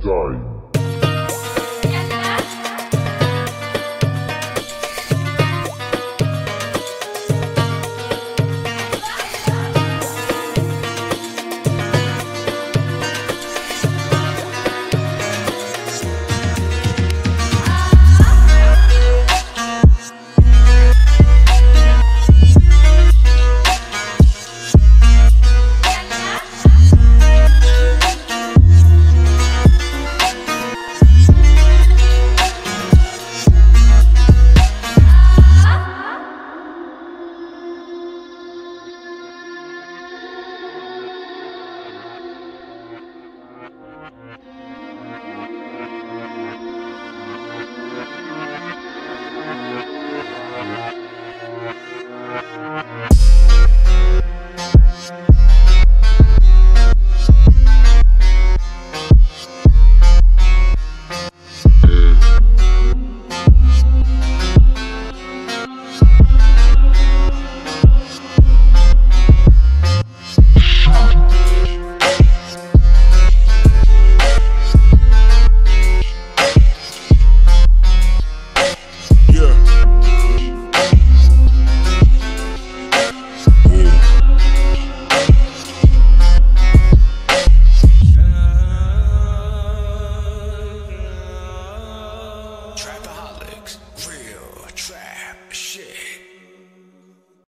dying.